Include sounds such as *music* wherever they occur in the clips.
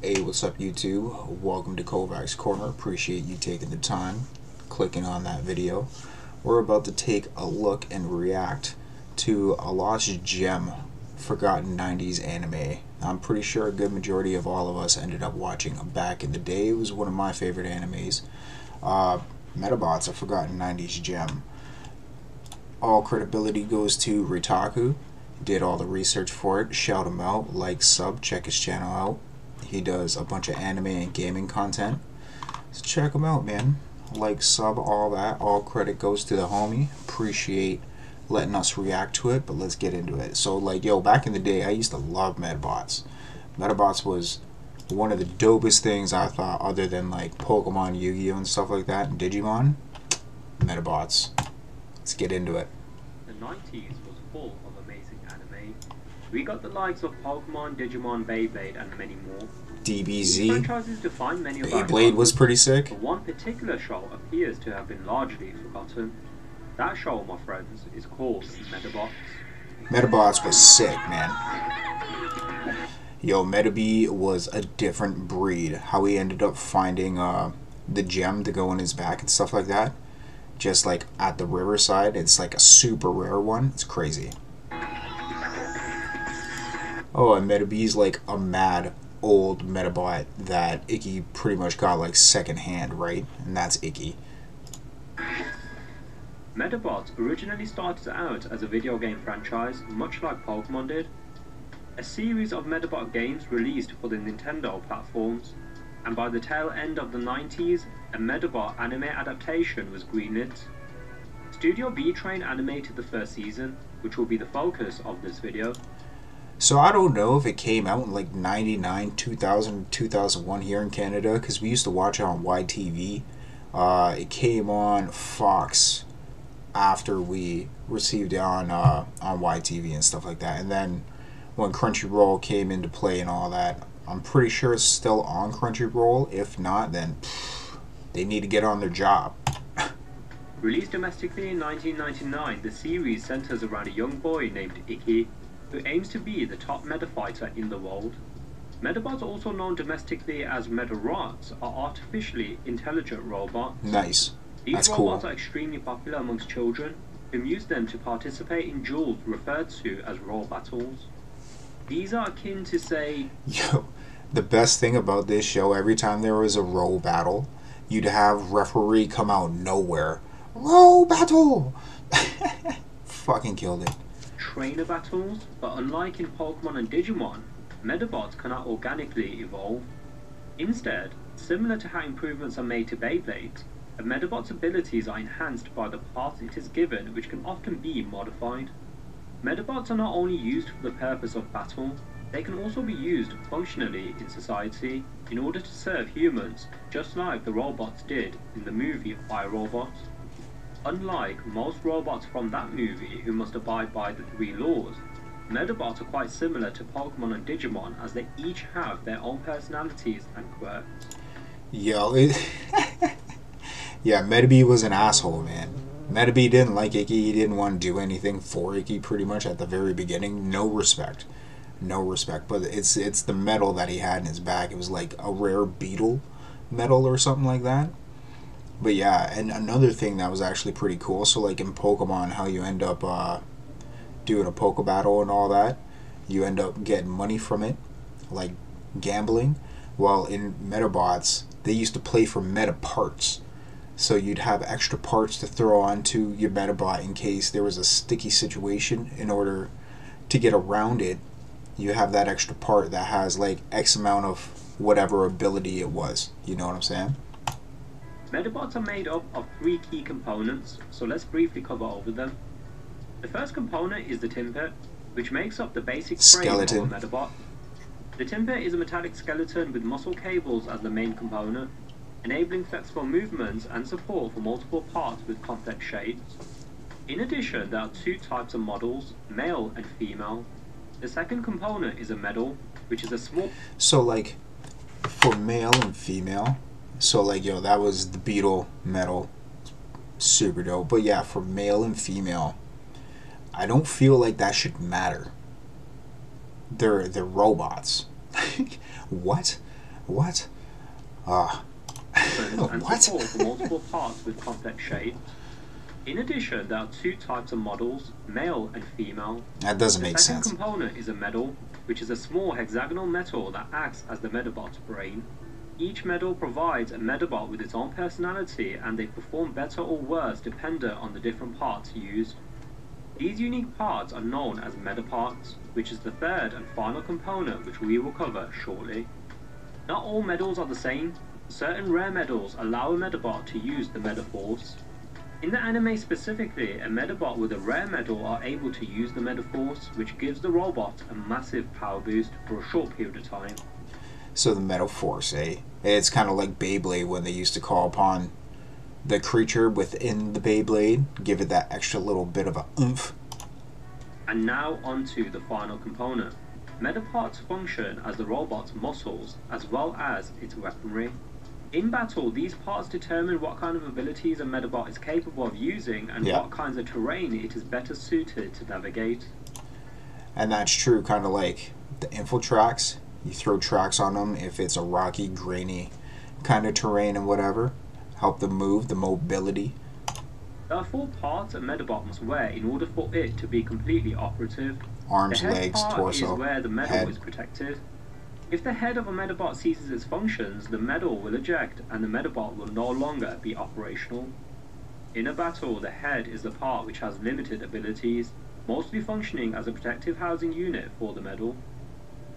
Hey, what's up, YouTube? Welcome to Kovax Corner. Appreciate you taking the time, clicking on that video. We're about to take a look and react to a lost gem, forgotten 90s anime. I'm pretty sure a good majority of all of us ended up watching back in the day. It was one of my favorite animes. Uh, Medabots, a forgotten 90s gem. All credibility goes to Raytaku. Did all the research for it. Shout him out. Like, sub, check his channel out he does a bunch of anime and gaming content. So check him out, man. Like, sub, all that. All credit goes to the homie. Appreciate letting us react to it, but let's get into it. So, like, yo, back in the day, I used to love Medabots. Medabots was one of the dopest things I thought, other than like Pokemon, Yu Gi Oh! and stuff like that, and Digimon. Medabots. Let's get into it. The 90s was full. We got the likes of Pokemon, Digimon, Beyblade, and many more. DBZ. franchises define many of our Beyblade was pretty sick. But one particular show appears to have been largely forgotten. That show, my friends, is called Medabots. Medabots was sick, man. Yo, Metabee was a different breed. How he ended up finding uh, the gem to go in his back and stuff like that. Just like at the riverside, it's like a super rare one. It's crazy. Oh, and Metabee's like a mad old Medabot that Ikki pretty much got like secondhand, right? And that's Ikki. Medabots originally started out as a video game franchise, much like Pokemon did. A series of Medabot games released for the Nintendo platforms, and by the tail end of the 90s, a Medabot anime adaptation was greenlit. Studio Bee Train animated the first season, which will be the focus of this video. So I don't know if it came out in like 99, 2000, 2001 here in Canada because we used to watch it on YTV. Uh, it came on Fox after we received it on uh, on YTV and stuff like that. And then when Crunchyroll came into play and all that, I'm pretty sure it's still on Crunchyroll. If not, then pff, they need to get on their job. *laughs* Released domestically in 1999, the series centers around a young boy named Ikki, who aims to be the top Medafighter in the world. Medabots, also known domestically as Medarots, are artificially intelligent robots. Nice. These That's cool. robots are extremely popular amongst children, who use them to participate in duels referred to as Robattles. These are akin to, say, *laughs* Yo, the best thing about this show, every time there was a Robattle, you'd have referee come out nowhere. Robattle! *laughs* Fucking killed it. Trainer battles, but unlike in Pokemon and Digimon, Medabots cannot organically evolve. Instead, similar to how improvements are made to Beyblades, a Medabot's abilities are enhanced by the parts it is given, which can often be modified. Medabots are not only used for the purpose of battle, they can also be used functionally in society in order to serve humans, just like the robots did in the movie I, Robot. Unlike most robots from that movie who must abide by the three laws, Medabots are quite similar to Pokemon and Digimon as they each have their own personalities and quirks. Yo, it. *laughs* yeah, Metabee was an asshole, man. Metabee didn't like Ikki. He didn't want to do anything for Ikki pretty much at the very beginning. No respect. No respect. But it's it's the metal that he had in his back. It was like a rare beetle metal or something like that. But yeah, and another thing that was actually pretty cool. So like in Pokemon, how you end up uh, doing a Poke battle and all that, you end up getting money from it, like gambling. While in Medabots, they used to play for Medaparts. So you'd have extra parts to throw onto your Medabot in case there was a sticky situation. In order to get around it, you have that extra part that has like X amount of whatever ability it was. You know what I'm saying? Medabots are made up of three key components, so let's briefly cover over them. The first component is the Tinpet, which makes up the basic frame Skeleton. of a Medabot. The Tinpet is a metallic skeleton with muscle cables as the main component, enabling flexible movements and support for multiple parts with complex shapes. In addition, there are two types of models, male and female. The second component is a medal, which is a small So like for male and female, so like yo, that was the Beetle metal, super dope. But yeah, for male and female, I don't feel like that should matter. They're they're robots. *laughs* what? What? Ah. *laughs* and What? multiple parts with complex shapes. In addition, there are two types of models, male and female. that doesn't The make second sense. component is a medal, which is a small hexagonal metal that acts as the Medabot's brain. Each medal provides a Medabot with its own personality and they perform better or worse dependent on the different parts used. These unique parts are known as Medaparts, which is the third and final component which we will cover shortly. Not all medals are the same. Certain rare medals allow a Medabot to use the Medaforce. In the anime specifically, a Medabot with a rare medal are able to use the Medaforce, which gives the robot a massive power boost for a short period of time. So the Metal Force, eh? It's kind of like Beyblade when they used to call upon the creature within the Beyblade, give it that extra little bit of a oomph. And now onto the final component. Medaparts function as the robot's muscles as well as its weaponry. In battle, these parts determine what kind of abilities a Medabot is capable of using and Yeah. what kinds of terrain it is better suited to navigate. And that's true, kind of like the info tracks. You throw tracks on them if it's a rocky, grainy kind of terrain and whatever. Help them move, the mobility. There are four parts a Medabot must wear in order for it to be completely operative. Arms, the head legs, part torso, is where the medal head. is protected. If the head of a Medabot ceases its functions, the medal will eject and the Medabot will no longer be operational. In a battle, the head is the part which has limited abilities, mostly functioning as a protective housing unit for the medal.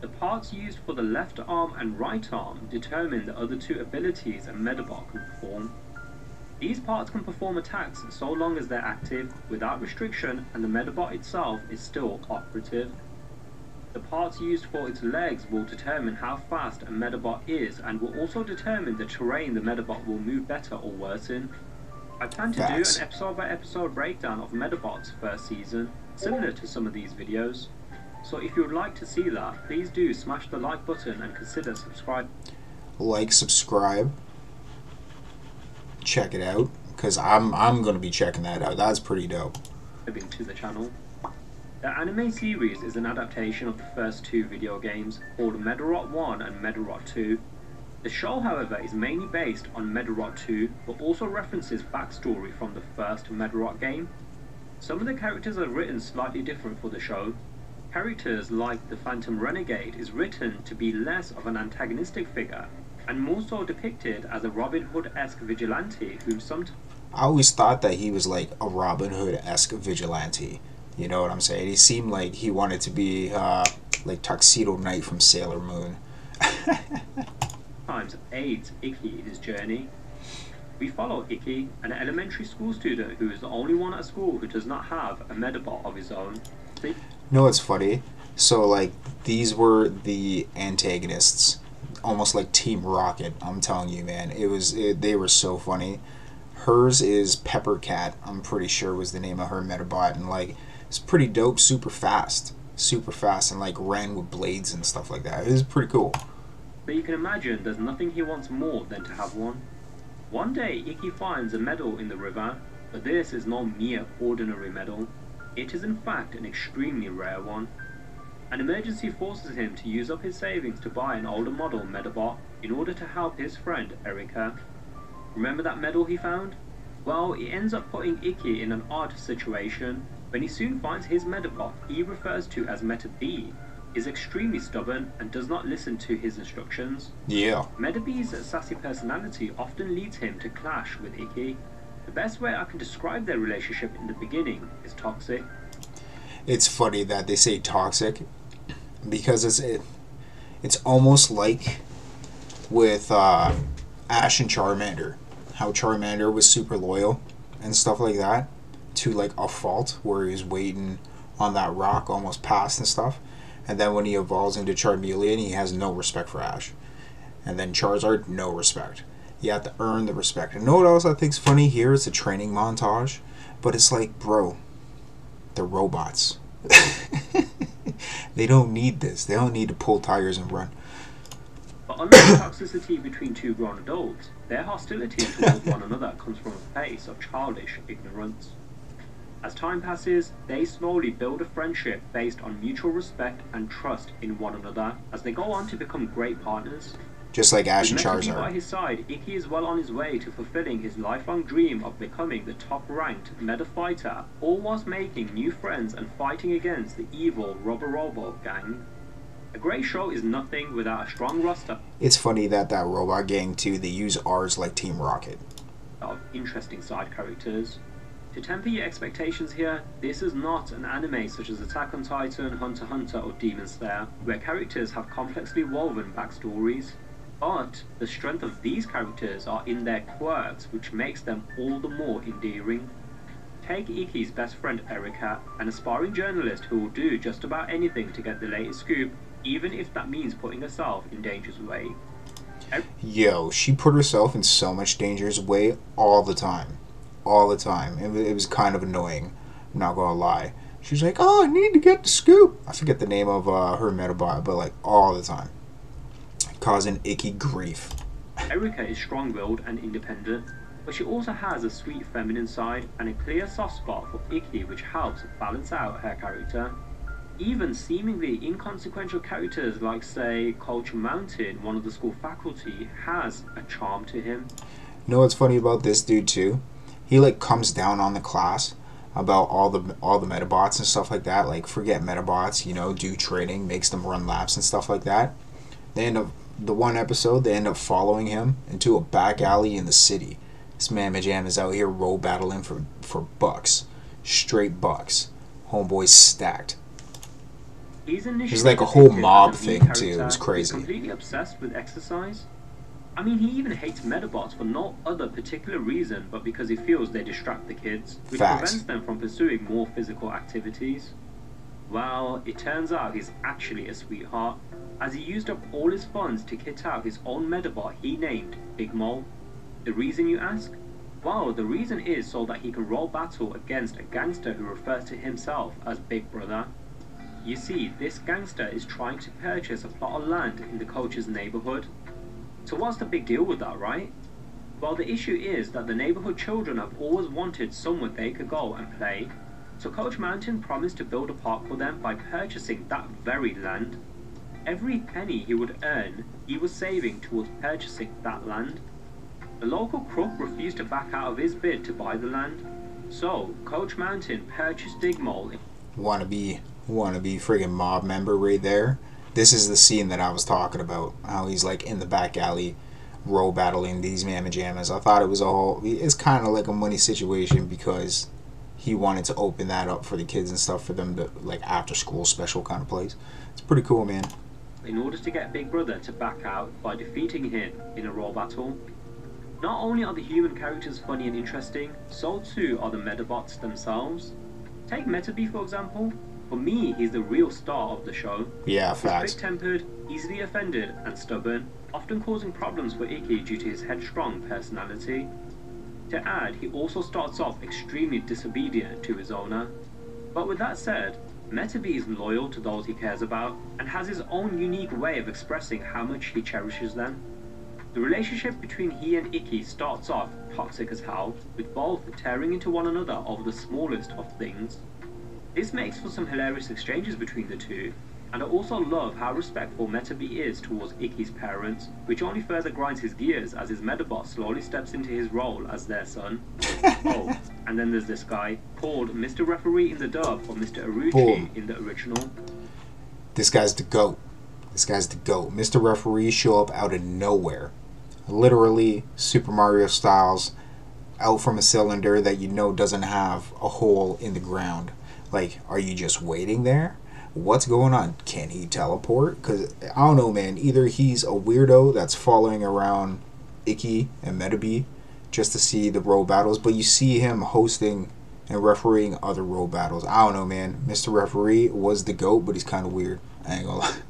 The parts used for the left arm and right arm determine the other two abilities a Medabot can perform. These parts can perform attacks so long as they're active, without restriction, and the Medabot itself is still operative. The parts used for its legs will determine how fast a Medabot is and will also determine the terrain the Medabot will move better or worse in. I plan to do an episode by episode breakdown of Medabot's first season, similar to some of these videos. So if you would like to see that, please do smash the like button and consider subscribing. Like, subscribe, check it out, because I'm, I'm going to be checking that out. That's pretty dope. to the channel. The anime series is an adaptation of the first two video games called Medarot 1 and Medarot 2. The show, however, is mainly based on Medarot 2 but also references backstory from the first Medarot game. Some of the characters are written slightly different for the show. Characters like the Phantom Renegade is written to be less of an antagonistic figure and more so depicted as a Robin Hood-esque vigilante whom sometimes I always thought that he was like a Robin Hood esque vigilante. You know what I'm saying? He seemed like he wanted to be uh, like Tuxedo Knight from Sailor Moon. times aids Ikki in his journey. We follow Ikki, an elementary school student who is the only one at school who does not have a Medabot of his own. You know what's funny? So like these were the antagonists, almost like Team Rocket. I'm telling you, man, it was it, they were so funny. Hers is Pepper Cat. I'm pretty sure was the name of her Medabot, and like it's pretty dope, super fast, super fast, and like ran with blades and stuff like that. It was pretty cool. But you can imagine there's nothing he wants more than to have one. One day, Ikki finds a medal in the river, but this is no mere ordinary medal. It is in fact an extremely rare one. An emergency forces him to use up his savings to buy an older model Medabot in order to help his friend Erika. Remember that medal he found? Well, it ends up putting Ikki in an odd situation when he soon finds his Medabot he refers to as Metabee is extremely stubborn and does not listen to his instructions. Yeah. Metabee's sassy personality often leads him to clash with Ikki. The best way I can describe their relationship in the beginning is toxic. it's funny that they say toxic because it's it, it's almost like with uh, Ash and Charmander, how Charmander was super loyal and stuff like that to like a fault where he was waiting on that rock almost past and stuff, and then when he evolves into Charmeleon, he has no respect for Ash, and then Charizard no respect. You have to earn the respect. And know what else I think's funny here? It's a training montage, but it's like, bro, they're robots. *laughs* they don't need this. They don't need to pull tires and run. But unlike the toxicity between two grown adults, their hostility towards one another comes from a place of childish ignorance. As time passes, they slowly build a friendship based on mutual respect and trust in one another as they go on to become great partners. Just like Ash and Charizard. By his side, Ikki is well on his way to fulfilling his lifelong dream of becoming the top-ranked Medafighter, all whilst making new friends and fighting against the evil Rubber Robot gang. A great show is nothing without a strong roster It's funny that that robot gang too. They use ours like Team Rocket. of interesting side characters. To temper your expectations here, this is not an anime such as Attack on Titan, Hunter x Hunter, or Demon Slayer, where characters have complexly woven backstories. But the strength of these characters are in their quirks, which makes them all the more endearing. Take Ikki's best friend Erika, an aspiring journalist who will do just about anything to get the latest scoop, even if that means putting herself in danger's way. Yo, she put herself in so much danger's way all the time. All the time. It, it was kind of annoying. I'm not gonna lie. She's like, oh, I need to get the scoop. I forget the name of uh, her Medabot, but like all the time. Causing Ikki grief. Erika is strong willed and independent, but she also has a sweet feminine side and a clear soft spot for Ikki, which helps balance out her character. Even seemingly inconsequential characters like, say, Culture Mountain, one of the school faculty, has a charm to him. You know what's funny about this dude too? He like comes down on the class about all the all the Medabots and stuff like that. Like forget Medabots, you know, do training, makes them run laps and stuff like that. They end up the one episode they end up following him into a back alley in the city. This man Majam is out here Robattling for for bucks, straight bucks. Homeboy's stacked. He's like, a whole mob thing, too. It was crazy. completely obsessed with exercise. I mean, he even hates Medabots for no other particular reason but because he feels they distract the kids, which Facts. prevents them from pursuing more physical activities. Well, it turns out he's actually a sweetheart, as he used up all his funds to kit out his own Medabot he named Big Mole. The reason, you ask? Well, the reason is so that he can Robattle against a gangster who refers to himself as Big Brother. You see, this gangster is trying to purchase a plot of land in the coach's neighborhood. So what's the big deal with that, right? Well, the issue is that the neighborhood children have always wanted somewhere they could go and play. So Coach Mountain promised to build a park for them by purchasing that very land. Every penny he would earn, he was saving towards purchasing that land. The local crook refused to back out of his bid to buy the land. So, Coach Mountain purchased Digmole Wanna be wanna be friggin' mob member right there. This is the scene that I was talking about. How he's like in the back alley Robattling these mamma jammas. I thought it was a whole it's kinda like a money situation because he wanted to open that up for the kids and stuff for them to like after school special kind of place. It's pretty cool man. In order to get Big Brother to back out by defeating him in a Robattle. Not only are the human characters funny and interesting, so too are the Medabots themselves. Take Metabee for example. For me, he's the real star of the show. Yeah, He's quick-tempered, easily offended, and stubborn, often causing problems for Ikki due to his headstrong personality. To add, he also starts off extremely disobedient to his owner. But with that said, Metabee is loyal to those he cares about, and has his own unique way of expressing how much he cherishes them. The relationship between he and Ikki starts off toxic as hell, with both tearing into one another over the smallest of things. This makes for some hilarious exchanges between the two, and I also love how respectful Metabee is towards Ikki's parents, which only further grinds his gears as his Metabot slowly steps into his role as their son. *laughs* oh, and then there's this guy, called Mr. Referee in the dub or Mr. Aruchi Boom. in the original. This guy's the GOAT. This guy's the GOAT. Mr. Referee show up out of nowhere. Literally Super Mario Styles out from a cylinder that you know doesn't have a hole in the ground. Like, are you just waiting there? What's going on? Can he teleport? Because, I don't know, man. Either he's a weirdo that's following around Ikki and Metabee just to see the Robattles, but you see him hosting and refereeing other Robattles. I don't know, man. Mr. Referee was the GOAT, but he's kind of weird. I ain't gonna lie. *laughs*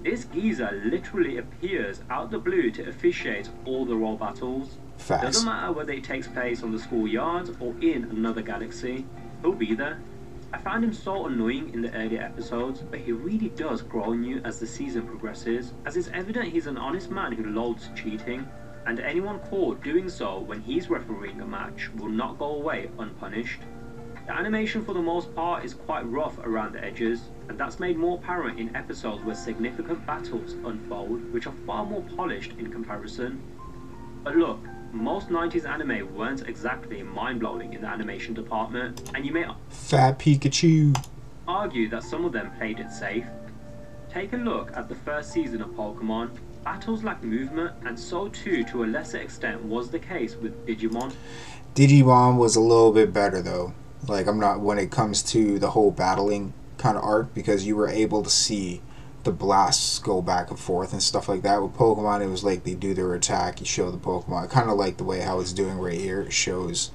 This geezer literally appears out the blue to officiate all the Robattles. Facts. Doesn't matter whether it takes place on the schoolyard or in another galaxy, he'll be there. I found him so annoying in the earlier episodes, but he really does grow on you as the season progresses, as it's evident he's an honest man who loathes cheating, and anyone caught doing so when he's refereeing a match will not go away unpunished. The animation for the most part is quite rough around the edges, and that's made more apparent in episodes where significant battles unfold, which are far more polished in comparison. But look, most 90s anime weren't exactly mind blowing in the animation department, and you may Fat Pikachu. argue that some of them played it safe. Take a look at the first season of Pokemon. Battles lacked movement, and so too, to a lesser extent, was the case with Digimon. Digimon was a little bit better though. Like I'm not when it comes to the whole battling kind of arc because you were able to see the blasts go back and forth and stuff like that. With Pokemon, it was like they do their attack, you show the Pokemon. I Kind of like the way how it's doing right here. It shows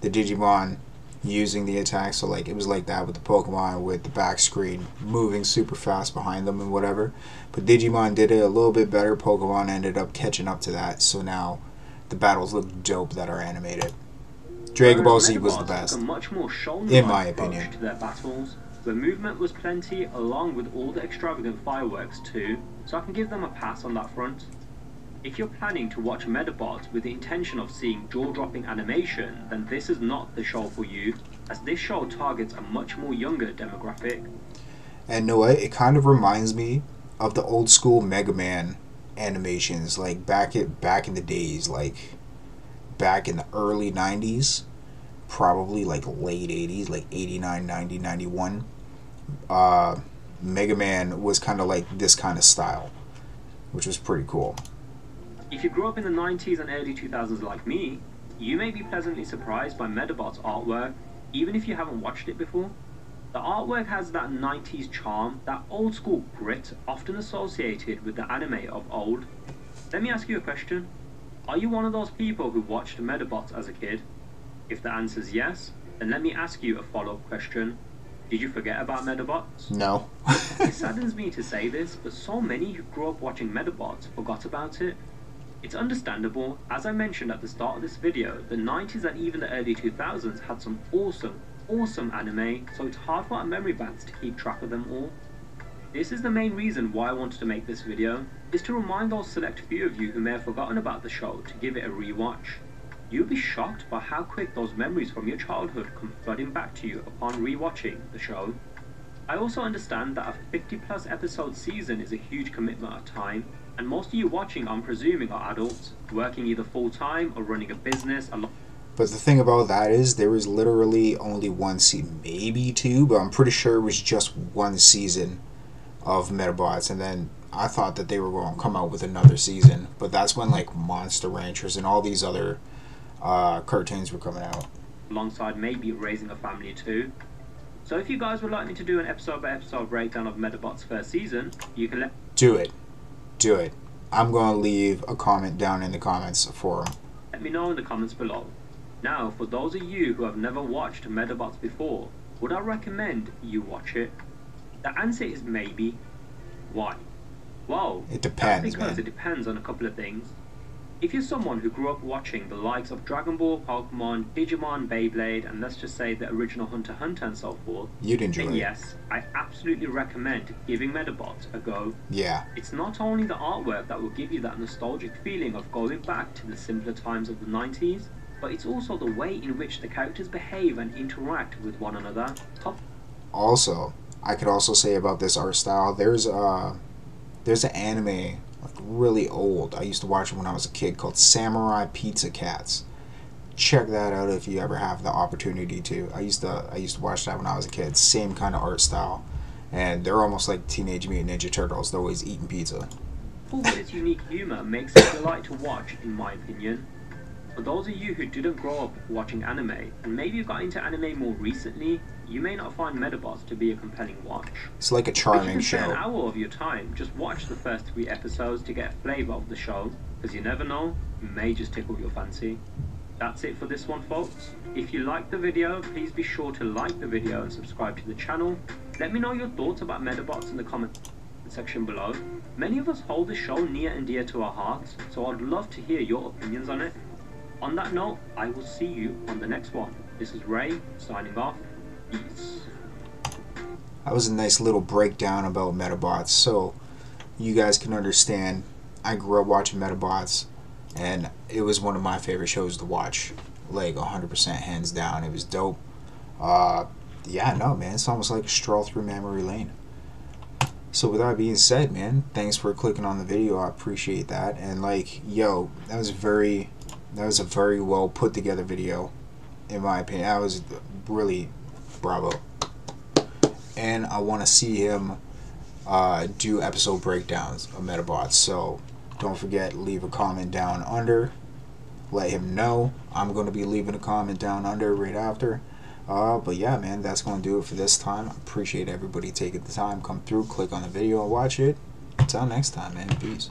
the Digimon using the attack. So like it was like that with the Pokemon with the back screen moving super fast behind them and whatever. But Digimon did it a little bit better. Pokemon ended up catching up to that. So now the battles look dope that are animated. Dragon Ball Z was the best. much more In my opinion. to their battles, The movement was plenty, along with all the extravagant fireworks too. So I can give them a pass on that front. If you're planning to watch Medabots with the intention of seeing jaw-dropping animation, then this is not the show for you, as this show targets a much more younger demographic. And what? It kind of reminds me of the old school Mega Man animations, like back at back in the days, like back in the early '90s, probably like late '80s, like '89, '90, '91. Uh, Mega Man was kind of like this kind of style, which was pretty cool. If you grew up in the 90s and early 2000s like me, you may be pleasantly surprised by Medabot's artwork, even if you haven't watched it before. The artwork has that 90s charm, that old school grit often associated with the anime of old. Let me ask you a question. Are you one of those people who watched Medabots as a kid? If the answer is yes, then let me ask you a follow up question. Did you forget about Medabots? No. *laughs* It saddens me to say this, but so many who grew up watching Medabots forgot about it. It's understandable, as I mentioned at the start of this video, the 90s and even the early 2000s had some awesome, awesome anime, so it's hard for our memory banks to keep track of them all. This is the main reason why I wanted to make this video, is to remind those select few of you who may have forgotten about the show to give it a rewatch. You'll be shocked by how quick those memories from your childhood come flooding back to you upon rewatching the show. I also understand that a 50 plus episode season is a huge commitment of time, and most of you watching, I'm presuming, are adults, working either full time or running a business. along But the thing about that is, there was literally only one season, maybe two, but I'm pretty sure it was just one season of Medabots, and then I thought that they were going to come out with another season. But that's when like Monster Ranchers and all these other uh, cartoons were coming out. alongside maybe raising a family too. So if you guys would like me to do an episode by episode breakdown of Medabot's first season, you can let Do it, do it. I'm going to leave a comment down in the comments for 'em. let me know in the comments below. Now, for those of you who have never watched Medabots before, would I recommend you watch it? The answer is maybe. Why? Well, It depends, because man. it depends on a couple of things. If you're someone who grew up watching the likes of Dragon Ball, Pokemon, Digimon, Beyblade, and let's just say the original Hunter Hunter and so forth, You'd enjoy then it. yes, I absolutely recommend giving Medabots a go. Yeah, It's not only the artwork that will give you that nostalgic feeling of going back to the simpler times of the 90s, but it's also the way in which the characters behave and interact with one another. Also i could also say about this art style there's a there's an anime like really old. I used to watch when i was a kid called samurai pizza cats. Check that out if you ever have the opportunity to. I used to i used to watch that when i was a kid. Same kind of art style. And they're almost like teenage mutant ninja turtles. They're always eating pizza. With its unique humour makes it a delight to watch, in my opinion. For those of you who didn't grow up watching anime, and maybe you got into anime more recently, you may not find Medabots to be a compelling watch. it's like a charming spare an hour of your time, just watch the first three episodes to get a flavour of the show, because you never know, it may just tickle your fancy. That's it for this one, folks. If you liked the video, please be sure to like the video and subscribe to the channel. Let me know your thoughts about Medabots in the comment section below. Many of us hold the show near and dear to our hearts, so I'd love to hear your opinions on it. On that note, I will see you on the next one. This is Ray, signing off. That was a nice little breakdown about Medabots. So you guys can understand. I grew up watching Medabots, and it was one of my favorite shows to watch. Like 100% hands down. It was dope. Uh, yeah, no, man. It's almost like a stroll through memory lane. So with that being said, man, thanks for clicking on the video. I appreciate that. And like, yo, that was very, that was a very well put together video, in my opinion. That was really bravo. And I want to see him uh, do episode breakdowns of Medabots. So don't forget, leave a comment down under. Let him know. I'm going to be leaving a comment down under right after. Uh, but yeah, man, that's going to do it for this time. I appreciate everybody taking the time, come through, click on the video and watch it. Until next time, man. Peace.